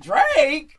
Drake.